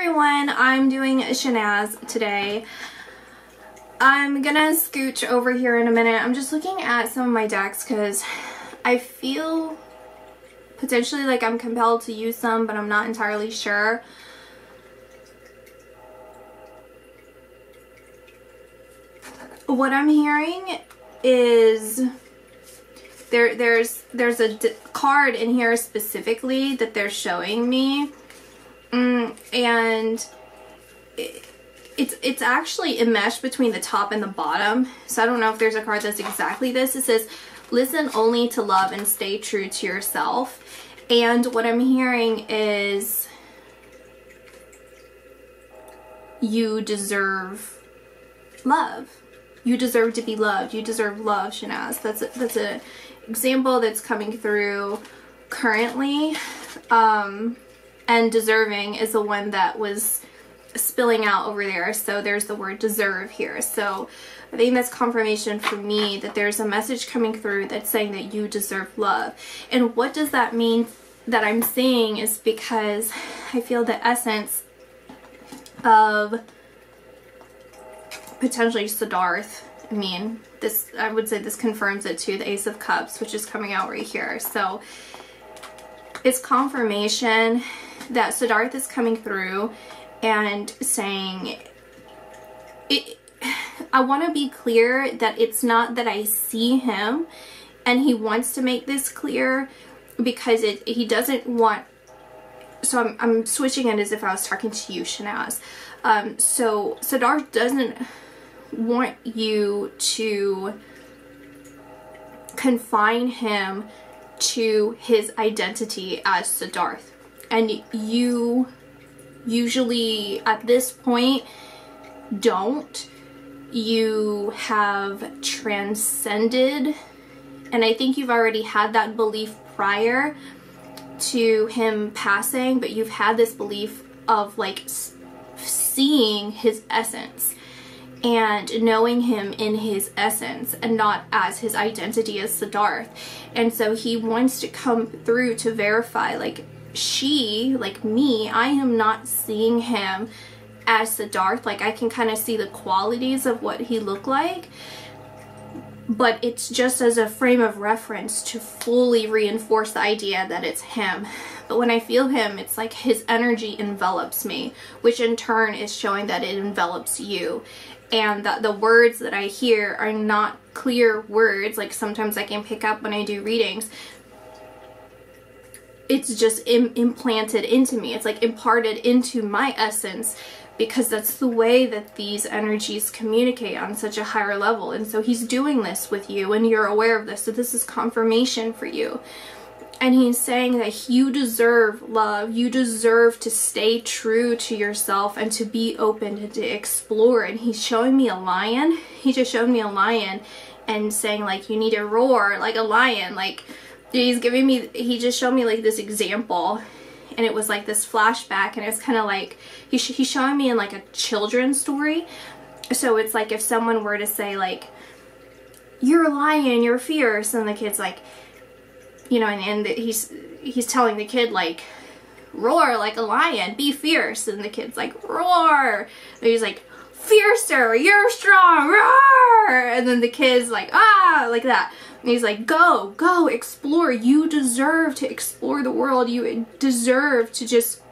everyone, I'm doing a Shehnaaz today. I'm gonna scooch over here in a minute. I'm just looking at some of my decks because I feel potentially like I'm compelled to use some, but I'm not entirely sure. What I'm hearing is there there's there's a card in here specifically that they're showing me Mm, and it, it's it's actually enmeshed between the top and the bottom. So I don't know if there's a card that's exactly this. It says, listen only to love and stay true to yourself. And what I'm hearing is you deserve love. You deserve to be loved. You deserve love, Shehnaaz. That's a, that's an example that's coming through currently. Um, and deserving is the one that was spilling out over there. So there's the word deserve here. So I think that's confirmation for me that there's a message coming through that's saying that you deserve love. And what does that mean that I'm seeing is because I feel the essence of potentially Siddharth. I mean, this I would say this confirms it too, the Ace of Cups, which is coming out right here. So it's confirmation that Siddharth is coming through and saying, it, I want to be clear that it's not that I see him and he wants to make this clear because it, he doesn't want, so I'm, I'm switching it as if I was talking to you, Shehnaaz. Um, so Siddharth doesn't want you to confine him to his identity as Siddharth and you usually at this point don't you have transcended and I think you've already had that belief prior to him passing but you've had this belief of like seeing his essence and knowing him in his essence and not as his identity as Siddharth. And so he wants to come through to verify like she, like me, I am not seeing him as Siddharth. Like I can kind of see the qualities of what he looked like. But it's just as a frame of reference to fully reinforce the idea that it's him. But when I feel him, it's like his energy envelops me, which in turn is showing that it envelops you. And that the words that I hear are not clear words, like sometimes I can pick up when I do readings, it's just Im implanted into me. It's like imparted into my essence because that's the way that these energies communicate on such a higher level. And so he's doing this with you and you're aware of this. So this is confirmation for you. And he's saying that you deserve love. You deserve to stay true to yourself and to be open and to explore. And he's showing me a lion. He just showed me a lion and saying like, you need to roar like a lion. Like, he's giving me he just showed me like this example and it was like this flashback and it's kind of like he sh he's showing me in like a children's story. So it's like if someone were to say like you're a lion you're fierce and the kid's like you know and, and the, he's he's telling the kid like roar like a lion be fierce and the kid's like roar. And he's like fiercer you're strong roar and then the kid's like ah like that and he's like, go, go, explore. You deserve to explore the world. You deserve to just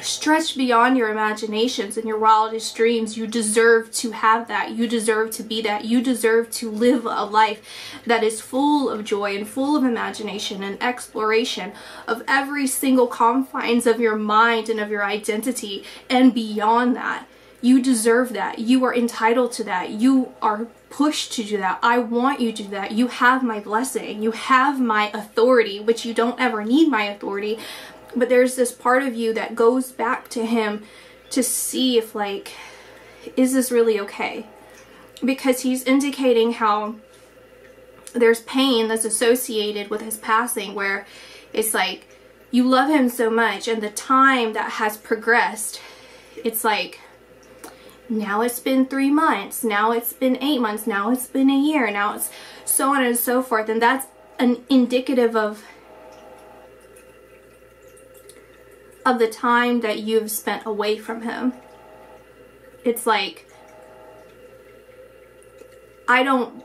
stretch beyond your imaginations and your wildest dreams. You deserve to have that. You deserve to be that. You deserve to live a life that is full of joy and full of imagination and exploration of every single confines of your mind and of your identity and beyond that. You deserve that. You are entitled to that. You are pushed to do that. I want you to do that. You have my blessing. You have my authority, which you don't ever need my authority. But there's this part of you that goes back to him to see if like, is this really okay? Because he's indicating how there's pain that's associated with his passing where it's like you love him so much and the time that has progressed, it's like now it's been three months, now it's been eight months, now it's been a year, now it's so on and so forth. And that's an indicative of of the time that you've spent away from him. It's like, I don't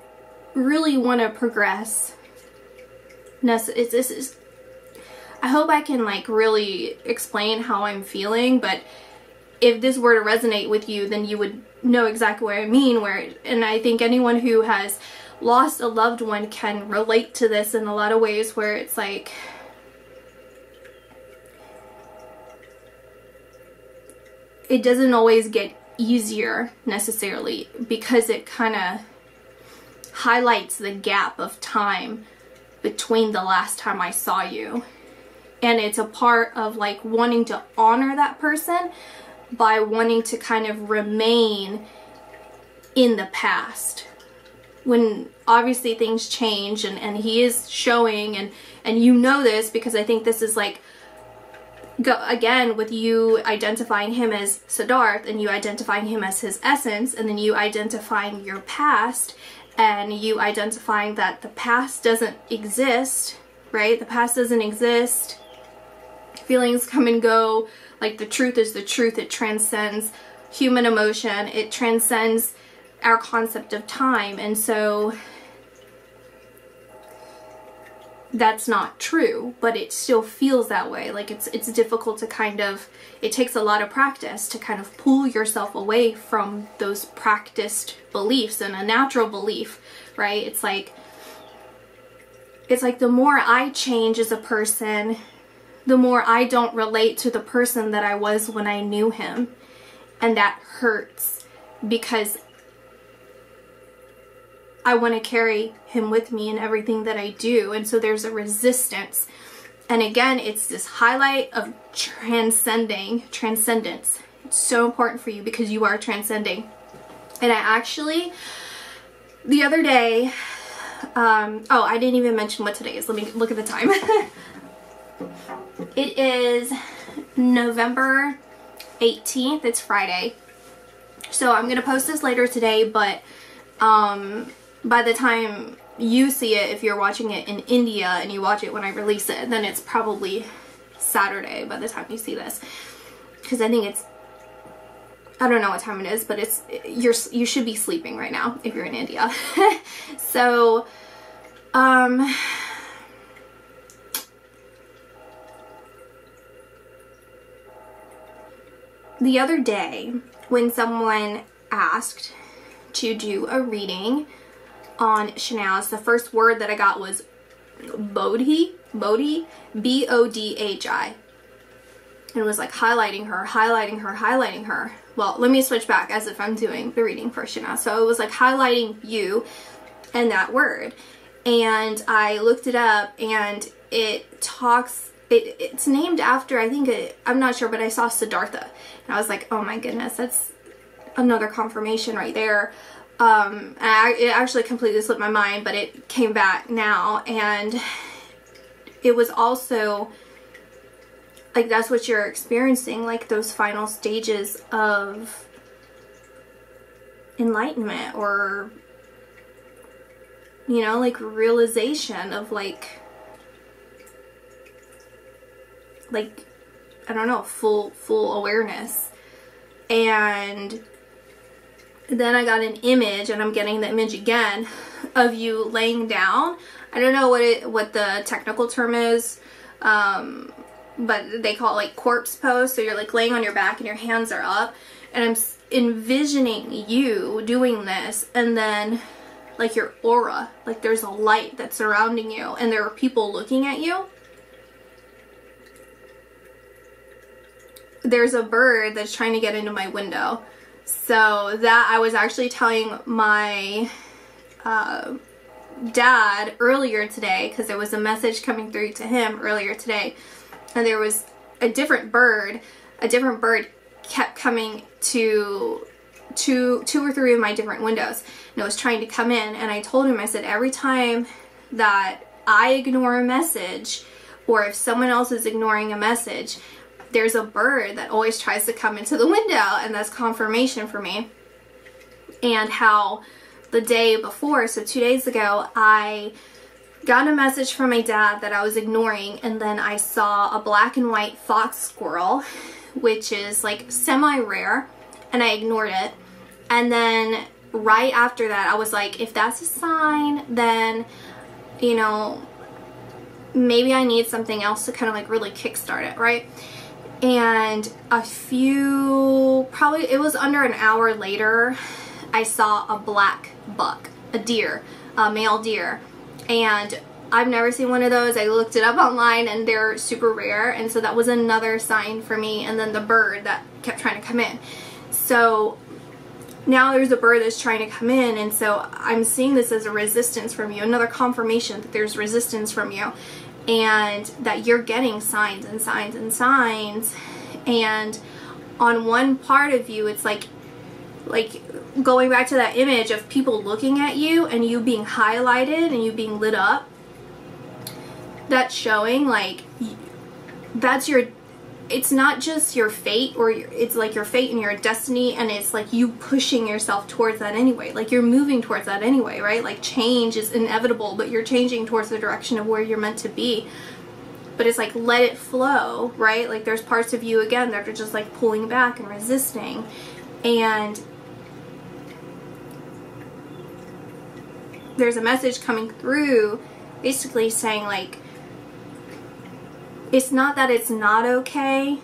really want to progress. It's, this is, I hope I can like really explain how I'm feeling, but if this were to resonate with you, then you would know exactly what I mean. Where, and I think anyone who has lost a loved one can relate to this in a lot of ways where it's like, it doesn't always get easier necessarily because it kind of highlights the gap of time between the last time I saw you. And it's a part of like wanting to honor that person by wanting to kind of remain in the past. When obviously things change and, and he is showing and, and you know this because I think this is like go again with you identifying him as Siddharth and you identifying him as his essence and then you identifying your past and you identifying that the past doesn't exist, right? The past doesn't exist. Feelings come and go. Like the truth is the truth. It transcends human emotion. It transcends our concept of time. And so that's not true, but it still feels that way. Like it's it's difficult to kind of it takes a lot of practice to kind of pull yourself away from those practiced beliefs and a natural belief, right? It's like it's like the more I change as a person, the more I don't relate to the person that I was when I knew him. And that hurts because I want to carry him with me in everything that I do. And so there's a resistance. And again, it's this highlight of transcending, transcendence. It's so important for you because you are transcending. And I actually, the other day, um, oh, I didn't even mention what today is. Let me look at the time. it is November 18th. It's Friday. So I'm going to post this later today, but um, by the time you see it, if you're watching it in India and you watch it when I release it, then it's probably Saturday by the time you see this. Because I think it's, I don't know what time it is, but it's, you're, you should be sleeping right now if you're in India. so, um, the other day when someone asked to do a reading on Shehnaaz, the first word that I got was Bodhi, Bodhi, B-O-D-H-I. And was like highlighting her, highlighting her, highlighting her. Well, let me switch back as if I'm doing the reading for Shehnaaz. So it was like highlighting you and that word. And I looked it up and it talks it, it's named after I think it, I'm not sure but I saw Siddhartha and I was like oh my goodness that's another confirmation right there um, I, it actually completely slipped my mind, but it came back now. And it was also like that's what you're experiencing, like those final stages of enlightenment or, you know, like realization of like, like, I don't know, full, full awareness. And then I got an image and I'm getting the image again of you laying down. I don't know what it what the technical term is, um, but they call it like corpse pose. So you're like laying on your back and your hands are up, and I'm envisioning you doing this, and then like your aura, like there's a light that's surrounding you, and there are people looking at you. There's a bird that's trying to get into my window. So that I was actually telling my uh, dad earlier today because there was a message coming through to him earlier today and there was a different bird, a different bird kept coming to two, two or three of my different windows and it was trying to come in and I told him, I said, every time that I ignore a message or if someone else is ignoring a message, there's a bird that always tries to come into the window and that's confirmation for me. And how the day before, so two days ago, I got a message from my dad that I was ignoring and then I saw a black and white fox squirrel which is like semi-rare and I ignored it and then right after that I was like if that's a sign then you know maybe I need something else to kind of like really kickstart it right and a few probably it was under an hour later I saw a black buck a deer a male deer and I've never seen one of those. I looked it up online and they're super rare and so that was another sign for me and then the bird that kept trying to come in. So now there's a bird that's trying to come in and so I'm seeing this as a resistance from you, another confirmation that there's resistance from you and that you're getting signs and signs and signs and on one part of you it's like like going back to that image of people looking at you and you being highlighted and you being lit up that's showing like that's your it's not just your fate or your, it's like your fate and your destiny and it's like you pushing yourself towards that anyway. Like you're moving towards that anyway right? Like change is inevitable but you're changing towards the direction of where you're meant to be. But it's like let it flow right? Like there's parts of you again that are just like pulling back and resisting. And there's a message coming through basically saying like it's not that it's not okay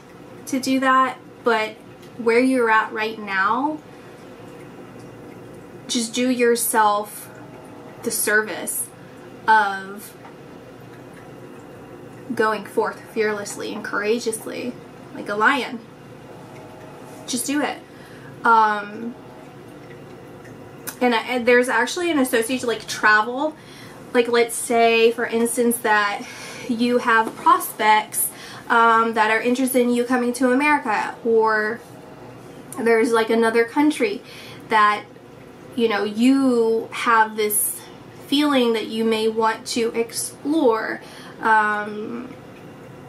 to do that, but where you're at right now, just do yourself the service of going forth fearlessly and courageously like a lion. Just do it. Um, and, I, and there's actually an association like travel. Like let's say for instance that you have prospects um, that are interested in you coming to America or there's like another country that you know you have this feeling that you may want to explore um,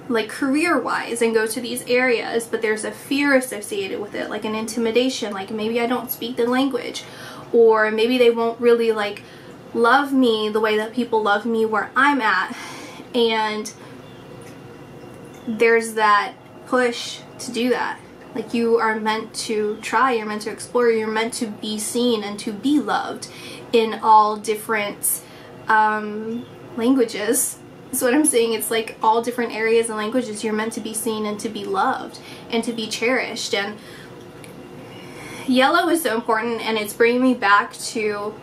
like career wise and go to these areas but there's a fear associated with it like an intimidation like maybe I don't speak the language or maybe they won't really like love me the way that people love me where I'm at. And there's that push to do that. Like you are meant to try you're meant to explore you're meant to be seen and to be loved in all different um, languages is what I'm saying. It's like all different areas and languages you're meant to be seen and to be loved and to be cherished. And yellow is so important and it's bringing me back to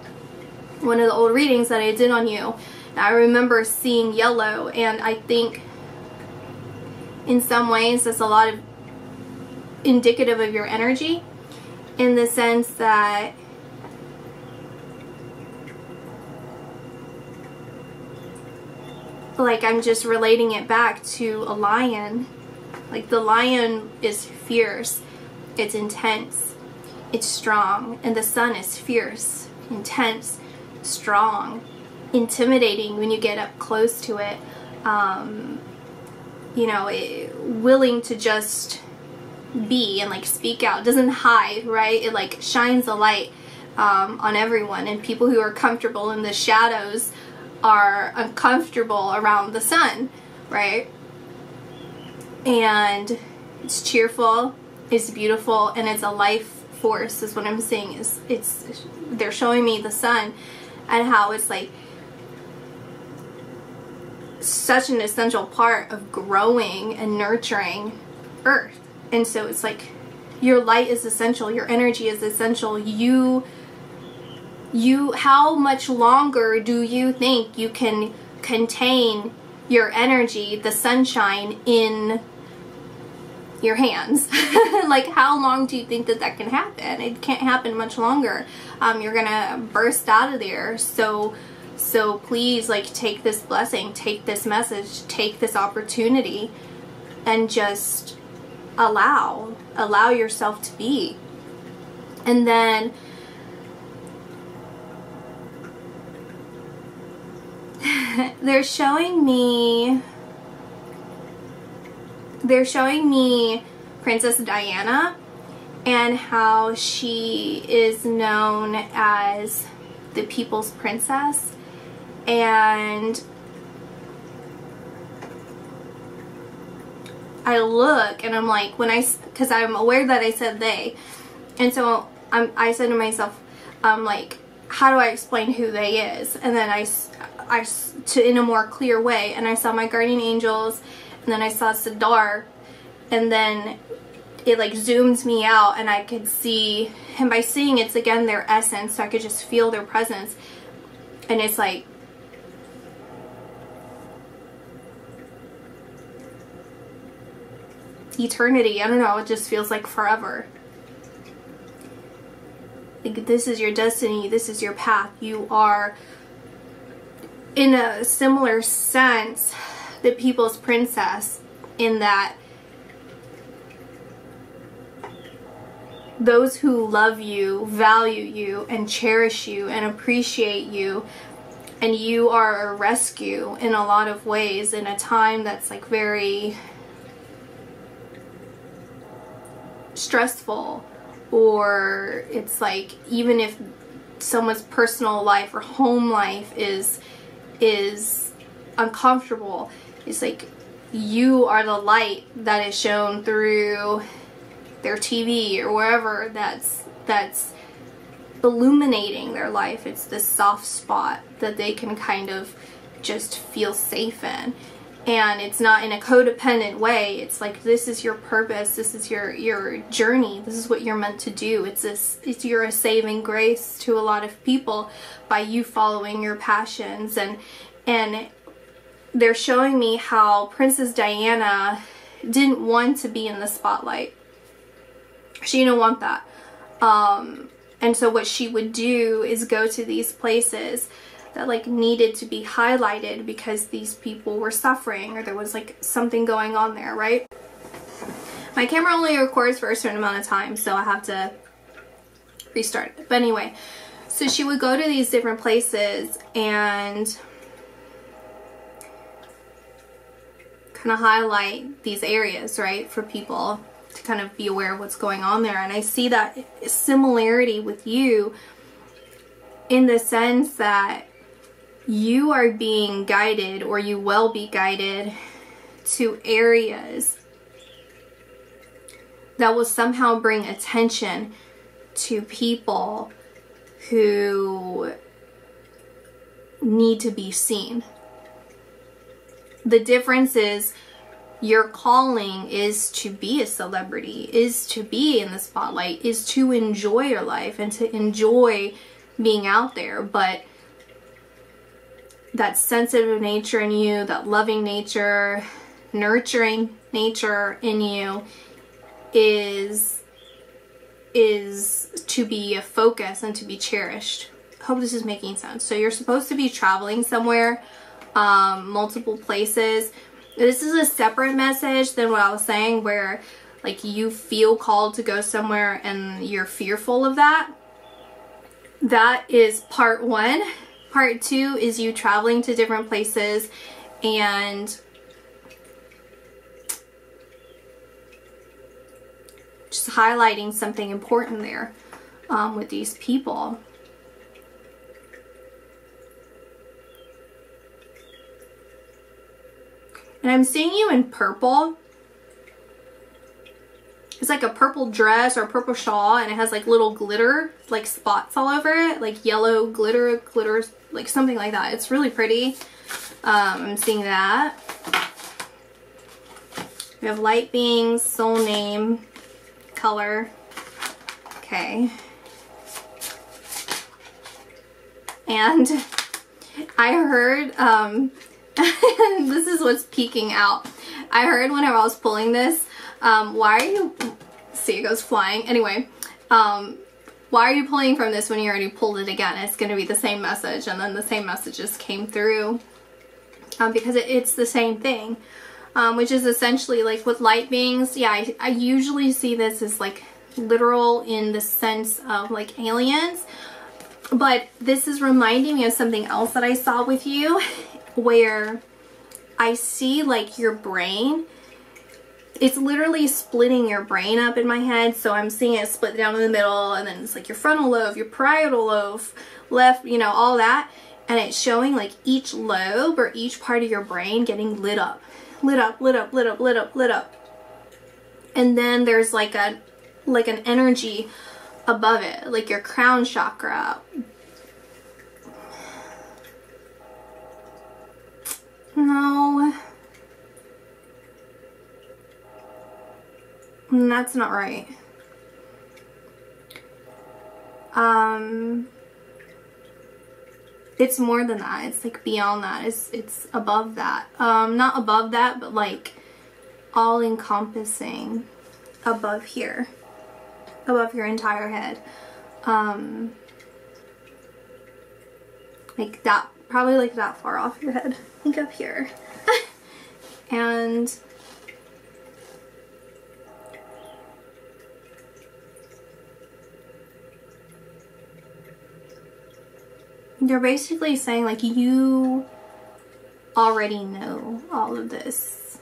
one of the old readings that I did on you. I remember seeing yellow and I think in some ways that's a lot of indicative of your energy in the sense that like I'm just relating it back to a lion. Like the lion is fierce. It's intense. It's strong. And the sun is fierce intense strong intimidating when you get up close to it. Um, you know, it, willing to just be and like speak out. Doesn't hide, right? It like shines a light um, on everyone and people who are comfortable in the shadows are uncomfortable around the sun, right? And it's cheerful, it's beautiful, and it's a life force is what I'm saying is it's they're showing me the sun and how it's like such an essential part of growing and nurturing earth. And so it's like your light is essential your energy is essential. You you how much longer do you think you can contain your energy the sunshine in your hands. Like how long do you think that that can happen? It can't happen much longer. Um, you're gonna burst out of there. So so please like take this blessing, take this message, take this opportunity and just allow, allow yourself to be. And then they're showing me they're showing me Princess Diana and how she is known as the people's princess. And I look and I'm like when I because I'm aware that I said they. And so I'm, I said to myself I'm like how do I explain who they is? And then I, I to in a more clear way. And I saw my guardian angels and then I saw Siddharth and then it like zooms me out and I could see, and by seeing it's again their essence, so I could just feel their presence. And it's like, eternity. I don't know, it just feels like forever. Like this is your destiny, this is your path. You are in a similar sense the people's princess in that those who love you, value you, and cherish you and appreciate you and you are a rescue in a lot of ways in a time that's like very stressful or it's like even if someone's personal life or home life is is uncomfortable it's like you are the light that is shown through their TV or wherever that's that's illuminating their life. It's this soft spot that they can kind of just feel safe in. And it's not in a codependent way. It's like this is your purpose. This is your your journey. This is what you're meant to do. It's this it's you're a saving grace to a lot of people by you following your passions. And and they're showing me how princess diana didn't want to be in the spotlight she didn't want that um and so what she would do is go to these places that like needed to be highlighted because these people were suffering or there was like something going on there, right? My camera only records for a certain amount of time, so I have to restart it. But anyway, so she would go to these different places and kind of highlight these areas, right, for people to kind of be aware of what's going on there. And I see that similarity with you in the sense that you are being guided or you will be guided to areas that will somehow bring attention to people who need to be seen. The difference is your calling is to be a celebrity, is to be in the spotlight, is to enjoy your life and to enjoy being out there. But that sensitive nature in you, that loving nature, nurturing nature in you is is to be a focus and to be cherished. Hope this is making sense. So you're supposed to be traveling somewhere, um, multiple places. This is a separate message than what I was saying where like you feel called to go somewhere and you're fearful of that. That is part one. Part two is you traveling to different places and just highlighting something important there um, with these people. And I'm seeing you in purple it's like a purple dress or a purple shawl and it has like little glitter, like spots all over it, like yellow glitter, glitter, like something like that. It's really pretty. Um, I'm seeing that. We have light beings, soul name, color. Okay. And I heard, um, this is what's peeking out. I heard whenever I was pulling this, um, why are you, see it goes flying. Anyway, um, why are you pulling from this when you already pulled it again? It's going to be the same message and then the same messages came through um, because it, it's the same thing. Um, which is essentially like with light beings, yeah, I, I usually see this as like literal in the sense of like aliens, but this is reminding me of something else that I saw with you where I see like your brain it's literally splitting your brain up in my head. So I'm seeing it split down in the middle and then it's like your frontal lobe, your parietal lobe, left, you know, all that. And it's showing like each lobe or each part of your brain getting lit up, lit up, lit up, lit up, lit up, lit up. and then there's like a like an energy above it, like your crown chakra. No. That's not right. Um it's more than that. It's like beyond that. It's it's above that. Um not above that, but like all encompassing above here. Above your entire head. Um like that probably like that far off your head. Think up here. and they're basically saying like you already know all of this.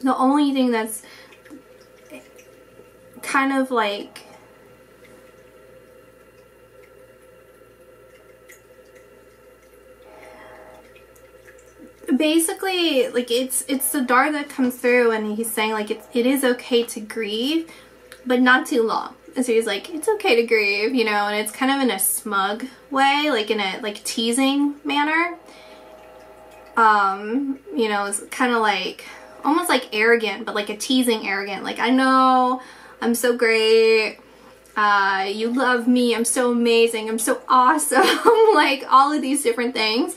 The only thing that's kind of like basically like it's it's the Dart that comes through and he's saying like it's it is okay to grieve but not too long and so he's like, it's okay to grieve, you know, and it's kind of in a smug way, like in a like teasing manner. Um, you know, it's kind of like almost like arrogant, but like a teasing arrogant. Like, I know I'm so great. Uh, you love me. I'm so amazing. I'm so awesome. like all of these different things.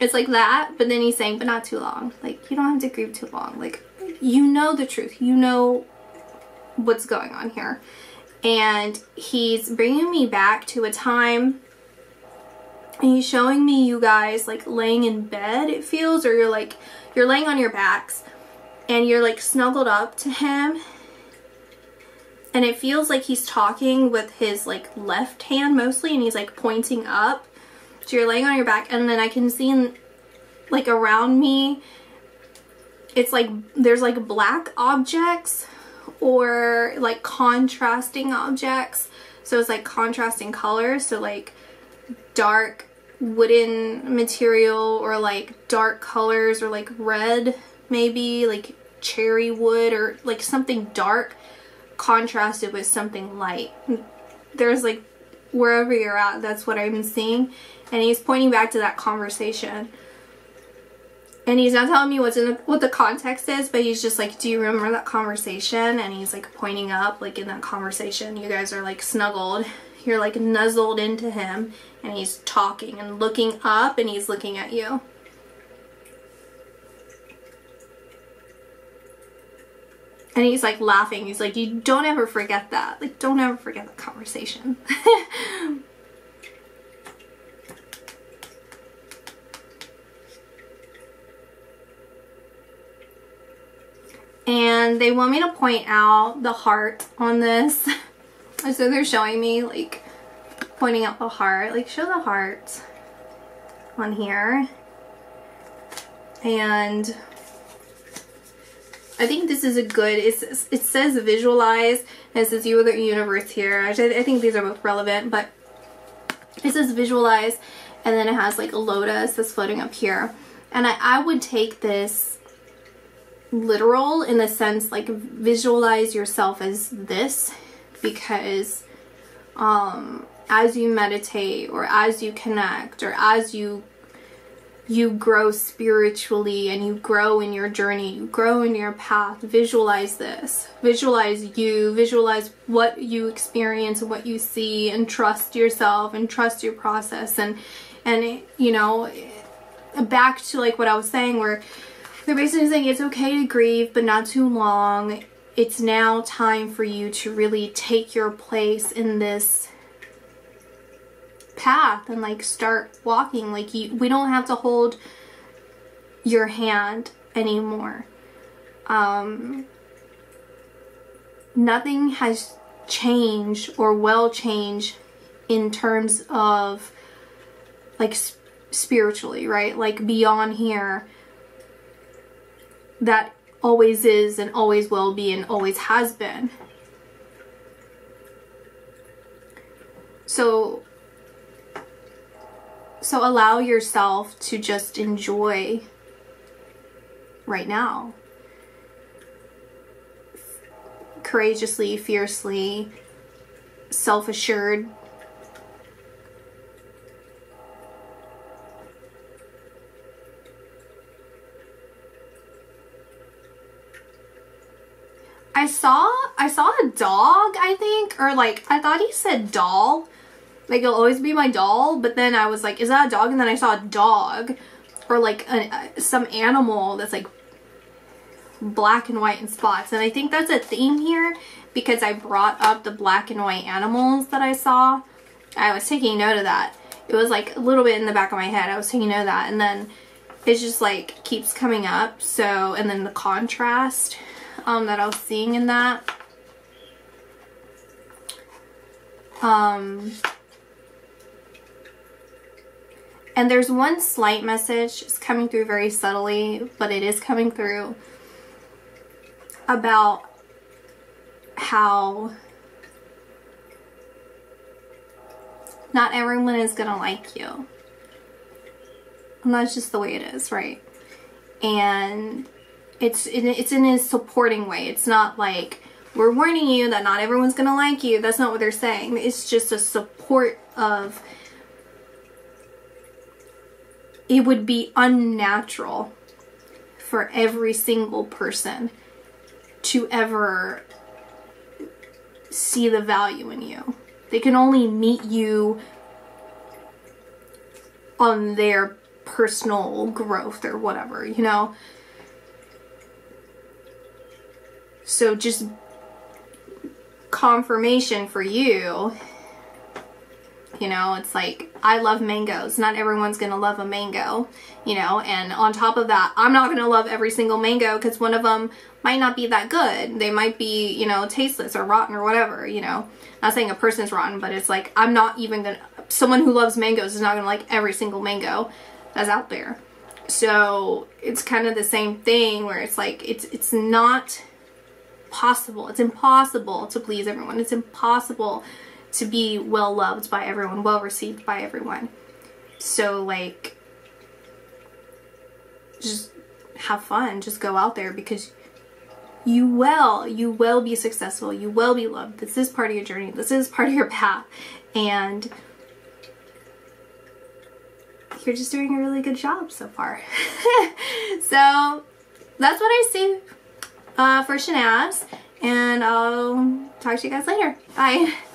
It's like that, but then he's saying, but not too long. Like, you don't have to grieve too long. Like, you know the truth. You know what's going on here and he's bringing me back to a time and he's showing me you guys like laying in bed it feels or you're like you're laying on your backs and you're like snuggled up to him and it feels like he's talking with his like left hand mostly and he's like pointing up so you're laying on your back and then I can see like around me it's like there's like black objects or like contrasting objects. So it's like contrasting colors. So like dark wooden material or like dark colors or like red maybe like cherry wood or like something dark contrasted with something light. There's like wherever you're at, that's what I've been seeing. And he's pointing back to that conversation and he's not telling me what's in the, what the context is, but he's just like, do you remember that conversation? And he's like pointing up, like in that conversation, you guys are like snuggled. You're like nuzzled into him and he's talking and looking up and he's looking at you. And he's like laughing. He's like, you don't ever forget that. Like, don't ever forget that conversation. and they want me to point out the heart on this. so they're showing me like pointing out the heart. Like show the heart on here. And I think this is a good, it says visualize, and it says you are the universe here. I, I think these are both relevant, but it says visualize, and then it has like a lotus that's floating up here. And I, I would take this literal in the sense like visualize yourself as this because um, as you meditate or as you connect or as you you grow spiritually and you grow in your journey, you grow in your path, visualize this. Visualize you, visualize what you experience and what you see and trust yourself and trust your process and and you know back to like what I was saying where they're basically saying it's okay to grieve, but not too long. It's now time for you to really take your place in this path and like start walking. Like you, we don't have to hold your hand anymore. Um, nothing has changed or will change in terms of like spiritually, right? Like beyond here that always is and always will be and always has been. So so allow yourself to just enjoy right now. courageously, fiercely, self assured. I saw I saw a dog, I think, or like I thought he said doll. Like it'll always be my doll, but then I was like, is that a dog? And then I saw a dog or like a, some animal that's like black and white in spots. And I think that's a theme here because I brought up the black and white animals that I saw. I was taking note of that. It was like a little bit in the back of my head. I was taking note of that. And then it just like keeps coming up. So, and then the contrast um, that I was seeing in that. Um, and there's one slight message, it's coming through very subtly, but it is coming through about how not everyone is going to like you. And that's just the way it is, right? And it's in, it's in a supporting way. It's not like we're warning you that not everyone's going to like you. That's not what they're saying. It's just a support of it would be unnatural for every single person to ever see the value in you. They can only meet you on their personal growth or whatever, you know? So just confirmation for you you know, it's like, I love mangoes. Not everyone's going to love a mango, you know, and on top of that, I'm not going to love every single mango because one of them might not be that good. They might be, you know, tasteless or rotten or whatever, you know. Not saying a person's rotten, but it's like, I'm not even going to, someone who loves mangoes is not going to like every single mango that's out there. So it's kind of the same thing where it's like, it's, it's not possible. It's impossible to please everyone. It's impossible to be well loved by everyone, well received by everyone. So like just have fun, just go out there because you will, you will be successful, you will be loved. This is part of your journey, this is part of your path, and you're just doing a really good job so far. so that's what I see uh, for Shehnaaz, and I'll talk to you guys later. Bye.